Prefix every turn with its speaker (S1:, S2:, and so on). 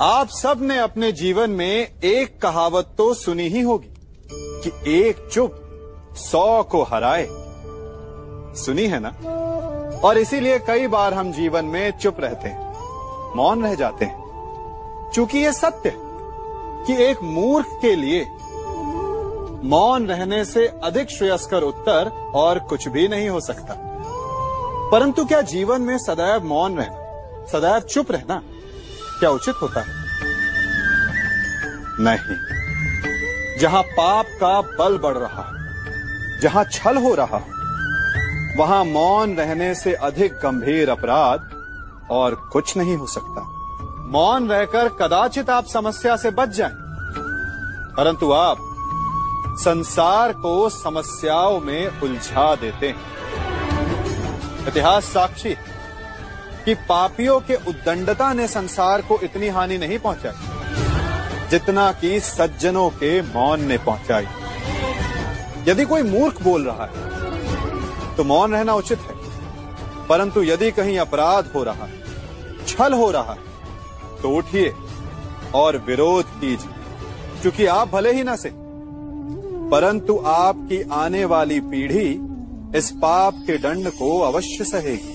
S1: आप सबने अपने जीवन में एक कहावत तो सुनी ही होगी कि एक चुप सौ को हराए। सुनी है ना? और इसीलिए कई बार हम जीवन में चुप रहते हैं, मौन रह जाते हैं। क्योंकि यह सत्य है कि एक मूर्ख के लिए मौन रहने से अधिक श्रेयस्कर उत्तर और कुछ भी नहीं हो सकता। परंतु क्या जीवन में सदैव मौन रहना, सदैव चुप रहना क्या उचित होता? है नहीं। जहाँ पाप का बल बढ़ रहा है जहाँ छल हो रहा है वहाँ मौन रहने से अधिक गंभीर अपराध और कुछ नहीं हो सकता। मौन रहकर कदाचित आप समस्या से बच जाएँ, परंतु आप संसार को समस्याओं में उलझा देते हैं। इतिहास साक्षी है कि पापियों के उद्दंडता ने संसार को इतनी हानि नहीं पहुंचाई, जितना कि सज्जनों के मौन ने पहुंचाई। यदि कोई मूर्ख बोल रहा है तो मौन रहना उचित है। परंतु यदि कहीं अपराध हो रहा है, छल हो रहा है तो उठिए और विरोध कीजिए, क्योंकि आप भले ही ना से, परंतु आपकी आने वाली पीढ़ी इस पाप के दंड को अवश्य सहेगी।